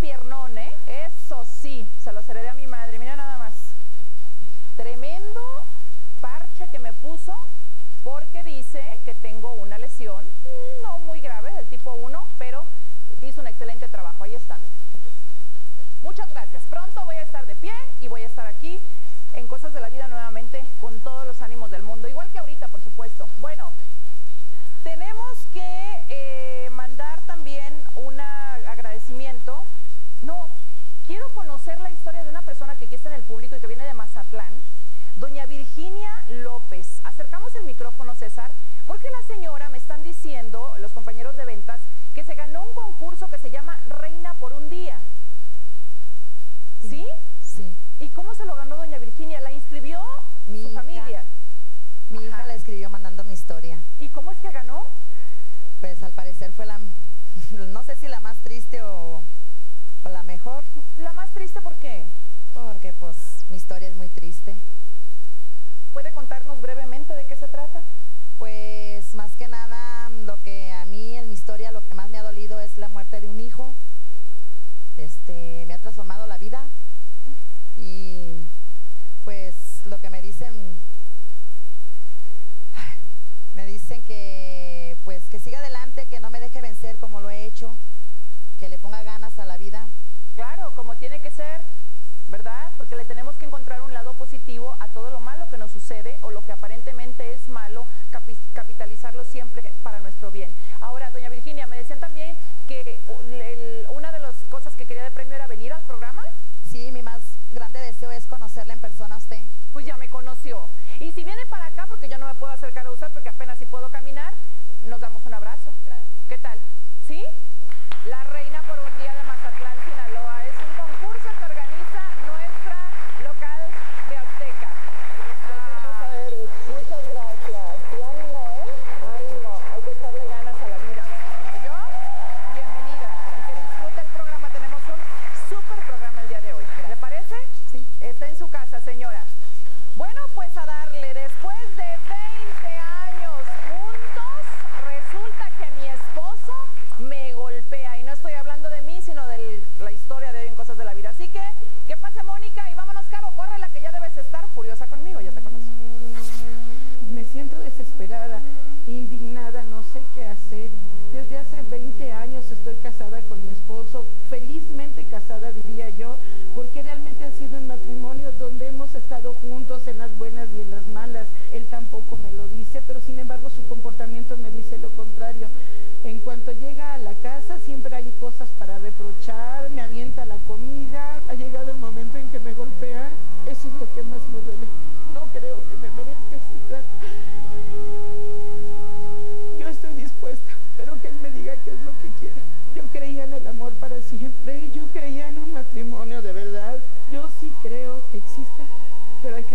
piernón, ¿eh? Eso sí, se lo heredé a mi madre, mira nada más. Tremendo parche que me puso porque dice que tengo una lesión, no muy grave, del tipo 1, pero hizo un excelente trabajo. Ahí está. Muchas gracias. Pronto voy a estar de pie y voy a estar aquí en Cosas de la Vida nuevamente. Fue la, no sé si la más triste o, o la mejor, La más triste, ¿por qué? porque pues mi historia es muy triste. ¿Puede contarnos brevemente de qué se trata? Pues más que nada lo que a mí en mi historia lo que más me ha dolido es la muerte de un hijo. Este, me ha transformado la vida y pues lo que me dicen me dicen que que siga adelante, que no me deje vencer como lo he hecho, que le ponga ganas a la vida. Claro, como tiene que ser, ¿verdad? Porque le tenemos que encontrar un lado positivo a todo lo malo que nos sucede o lo que aparentemente es malo, capi- capitalizarlo siempre para nuestro bien. Ahora, doña Virginia, me decían también que el- una de las cosas que quería de premio era venir al programa. Sí, mi más grande deseo es conocerla en persona a usted. Pues ya me conoció. Felizmente casada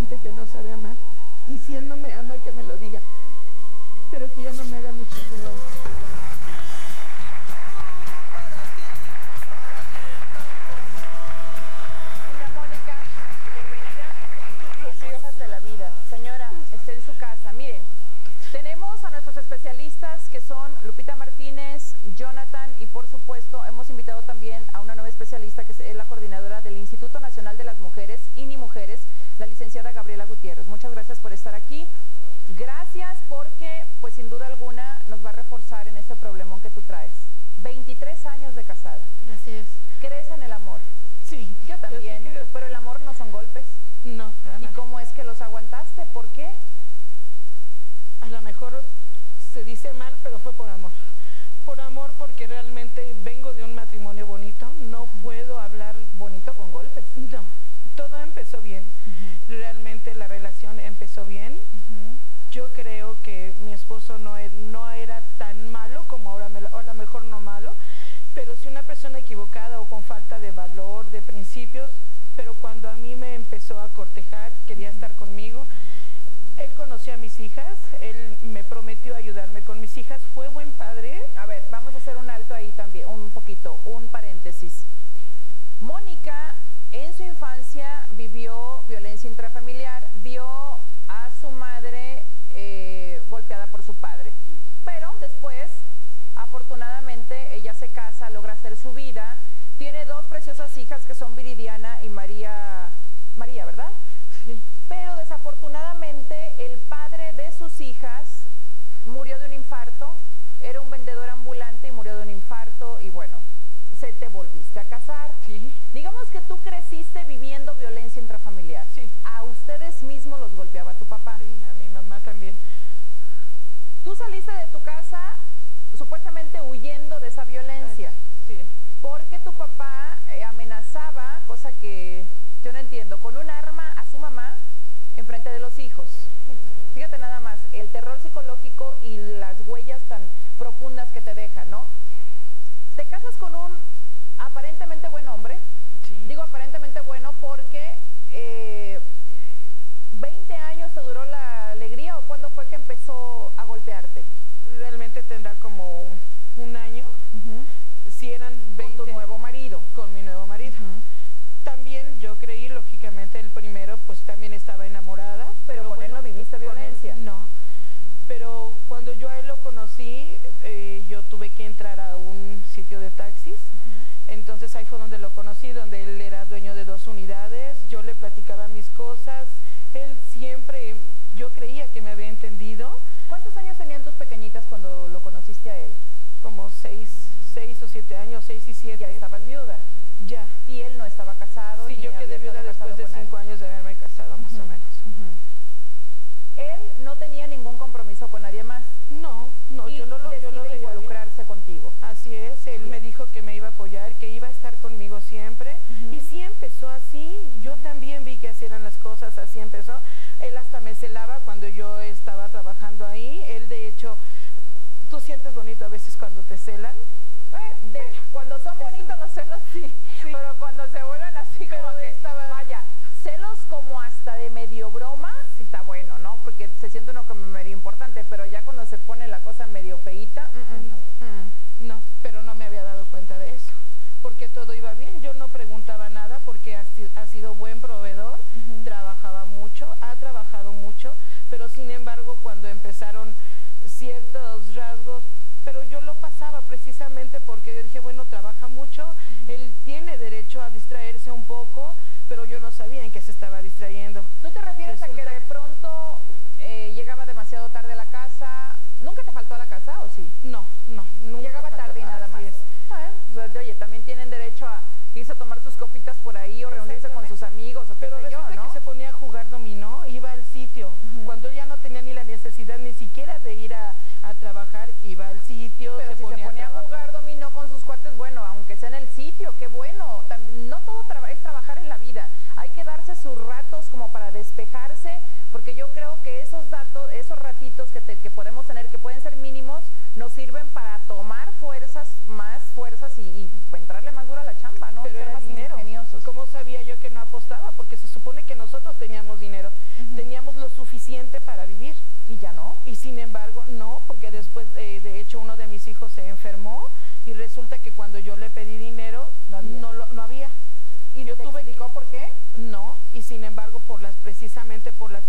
que no sabe amar. Y si él no me ama, que me lo diga. Pero que ya no me haga luchar de dolor. Doña Mónica, bienvenida a Cosas de la Vida. Señora, está en su casa. Mire, tenemos a nuestros especialistas que son Lupita Martínez, Jonathan y por supuesto hemos invitado también a una nueva especialista que es la coordinadora del Instituto Nacional de las Mujeres, INI Mujeres, la licenciada Gabriela Gutiérrez. Muchas gracias por estar aquí. Gracias porque, pues sin duda alguna, nos va a reforzar en este problemón que tú traes. 23 años de casada. Gracias. ¿Crees en el amor? Sí, Yo también, sí pero el amor no son golpes. No, para ¿Y nada. cómo es que los aguantaste? ¿Por qué? a lo mejor se dice mal, pero fue por amor. Por amor porque realmente vengo de un matrimonio bonito, no puedo hablar Bonito con golpes. No, todo empezó bien. Realmente la relación empezó bien. Yo creo que mi esposo no, e- no era tan malo como ahora, me lo- o a lo mejor no malo, pero sí una persona equivocada o con falta de valor, de principios, pero cuando a mí me empezó a cortejar, quería estar conmigo. Él conoció a mis hijas, él me prometió ayudarme con mis hijas, fue buen padre. A ver, vamos a hacer un alto ahí también, un poquito, un paréntesis. Mónica en su infancia vivió violencia intrafamiliar, hijas, murió de un infarto, era un vendedor ambulante y murió de un infarto y bueno, se te volviste a casar. Sí. Y las huellas tan profundas que te deja, ¿no? Te casas con un aparentemente buen hombre. Sí. Digo aparentemente bueno porque eh, 20 años te duró la alegría o cuándo fue que empezó a golpearte. Realmente tendrá como un año. Si eran 20 Con tu nuevo marido. con mi nuevo marido. También yo creí, lógicamente, el primero, pues también estaba enamorada. Pero con él no viviste con él violencia. no. Pero cuando yo a él lo conocí, eh, yo tuve que entrar a un sitio de taxis. Entonces ahí fue donde lo conocí, donde él era dueño de dos unidades. Yo le platicaba mis cosas. Él siempre, yo creía que me había entendido. ¿Cuántos años tenían tus pequeñitas cuando lo conociste a él? Como seis, seis o siete años, seis y siete. Ya estabas viuda. Ya. Y él no estaba casado. Sí, ni yo había quedé viuda estado después casado de con cinco nadie. años de haberme casado, más o menos. Él no tenía ningún compromiso con nadie más. No, no, y yo no lo, yo lo decide veía bien. involucrarse contigo. Así es, él Bien. me dijo que me iba a apoyar, que iba a estar conmigo siempre. Y sí empezó así, yo también vi que así eran las cosas, así empezó. Él hasta me celaba cuando yo estaba trabajando ahí. Él de hecho, tú sientes bonito a veces cuando te celan. Eh, de- cuando son bonitos los celos sí, Sí. pero cuando se vuelven así Pero como que, vaya, celos como hasta de medio broma, sí está bueno, ¿no? Porque se siente uno como medio importante, pero ya cuando se pone la cosa medio feíta, mm, mm, mm. No, pero no me había dado cuenta de eso, porque todo iba bien. Yo no preguntaba nada porque ha, ha sido buen proveedor, trabajaba mucho, ha trabajado mucho, pero sin embargo cuando empezaron ciertos rasgos, pero yo lo pasaba precisamente porque yo dije, bueno, trabaja mucho, él tiene derecho a distraerse un poco, pero yo no sabía en qué se estaba distrayendo. ¿Tú te refieres a que Resulta- de pronto eh, llegaba demasiado tarde a la casa? ¿Nunca te faltó a la casa o sí? No, no, nunca Llegaba faltó- tarde y nada así más. es. Ah, pues, oye, también tienen derecho a irse a tomar sus copitas por ahí o reunirse con sus amigos o qué Pero sé yo, resulta ¿no? que se ponía a jugar dominó, iba al sitio. Cuando él ya no tenía ni la necesidad ni siquiera de ir a, a trabajar, iba al sitio, Pero se si se ponía, ponía a trabajar. jugar dominó con sus cuates, bueno, aunque sea en el sitio, qué bueno. Tam- no todo traba- es trabajar en la vida. Hay que darse sus ratos como para despejarse, porque yo creo que esos datos, esos ratitos que, te- que podemos tener, que pueden ser mínimos, nos sirven para tomar fuerzas, más fuerzas y, y entrarle más duro a la chamba, ¿no? Y Pero ser era más dinero. ingeniosos. ¿Cómo sabía yo que no apostaba? Porque se supone que nosotros teníamos dinero, teníamos lo suficiente para vivir. Y ya no. Y sin embargo, no, porque después, eh, de hecho, uno de mis hijos se enfermó y resulta que cuando yo le pedí dinero, No había. no, lo- no había. ¿Y yo te tuve que- explicó por qué? No, y sin embargo, por las precisamente por las